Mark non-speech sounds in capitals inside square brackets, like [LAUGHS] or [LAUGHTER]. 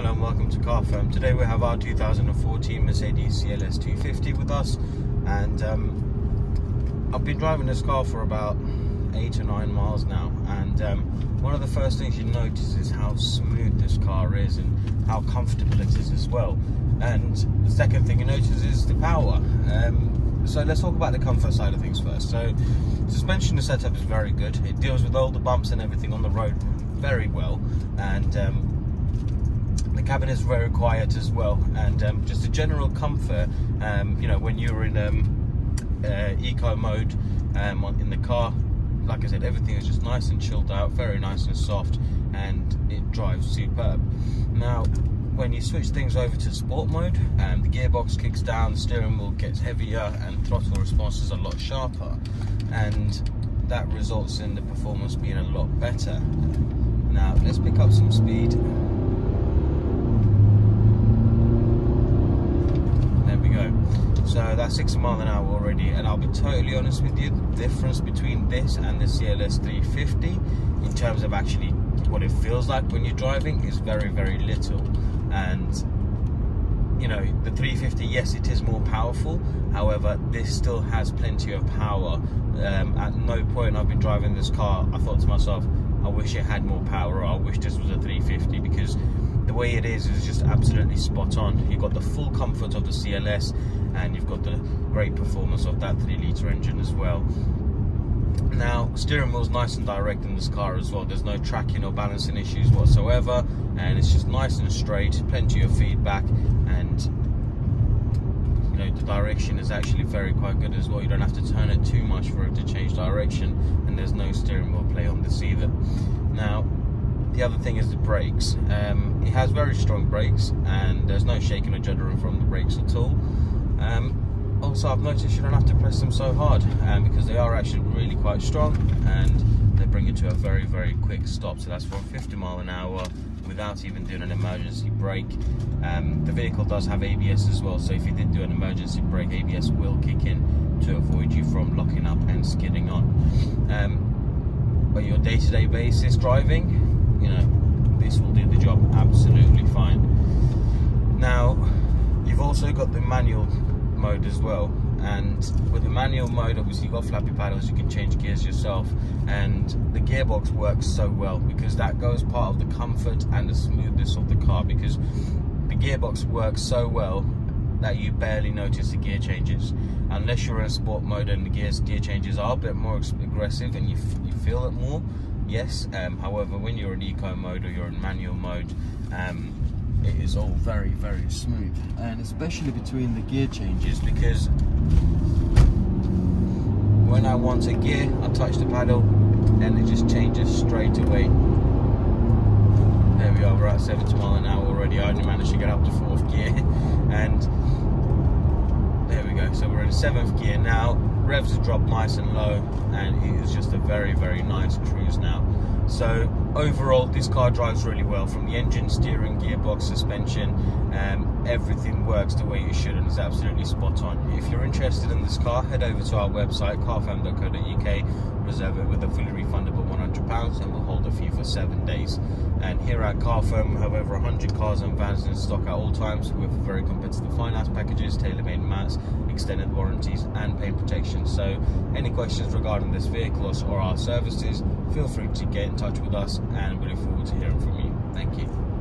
Hello and welcome to Car Firm. Today we have our 2014 Mercedes CLS 250 with us and um, I've been driving this car for about eight or nine miles now and um, one of the first things you notice is how smooth this car is and how comfortable it is as well. And the second thing you notice is the power. Um, so let's talk about the comfort side of things first. So suspension setup is very good. It deals with all the bumps and everything on the road very well and um, cabin is very quiet as well and um, just a general comfort um, you know when you're in um, uh, eco mode um, in the car like I said everything is just nice and chilled out very nice and soft and it drives superb. Now when you switch things over to sport mode um, the gearbox kicks down the steering wheel gets heavier and throttle response is a lot sharper and that results in the performance being a lot better. Now let's pick up some speed 60 mile an hour already. And I'll be totally honest with you, the difference between this and the CLS 350 in terms of actually what it feels like when you're driving is very, very little. And you know, the 350, yes, it is more powerful. However, this still has plenty of power. Um, at no point I've been driving this car, I thought to myself, I wish it had more power or I wish this was a 350 because the way it is is just absolutely spot on. You've got the full comfort of the CLS and you've got the great performance of that 3 litre engine as well. Now, steering wheel's nice and direct in this car as well. There's no tracking or balancing issues whatsoever, and it's just nice and straight, plenty of feedback, and you know the direction is actually very quite good as well. You don't have to turn it too much for it to change direction, and there's no steering wheel play on this either. Now, the other thing is the brakes. Um, it has very strong brakes, and there's no shaking or juddering from the brakes at all. Um, also, I've noticed you don't have to press them so hard um, because they are actually really quite strong and they bring you to a very, very quick stop. So that's from 50 mile an hour without even doing an emergency brake. Um, the vehicle does have ABS as well, so if you did do an emergency brake, ABS will kick in to avoid you from locking up and skidding on. Um, but your day-to-day -day basis driving, you know, this will do the job absolutely fine. Now, you've also got the manual mode as well and with the manual mode obviously you've got flappy paddles you can change gears yourself and the gearbox works so well because that goes part of the comfort and the smoothness of the car because the gearbox works so well that you barely notice the gear changes unless you're in sport mode and the gears gear changes are a bit more aggressive and you, you feel it more yes um, however when you're in eco mode or you're in manual mode um, it is all very, very smooth. And especially between the gear changes because when I want a gear, I touch the paddle and it just changes straight away. There we are, we're at 70 mile an hour already. I only managed to get up to fourth gear [LAUGHS] and there we go. So we're in seventh gear now. Revs have dropped nice and low and very, very nice cruise now. So overall, this car drives really well from the engine, steering, gearbox, suspension, um, everything works the way it should and is absolutely spot on. If you're interested in this car, head over to our website, carfirm.co.uk, reserve it with a fully refundable £100 and we'll for you for seven days. And here at Car Firm, we have over 100 cars and vans in stock at all times with very competitive finance packages, tailor-made mats, extended warranties and paint protection. So any questions regarding this vehicle or our services, feel free to get in touch with us and we look forward to hearing from you. Thank you.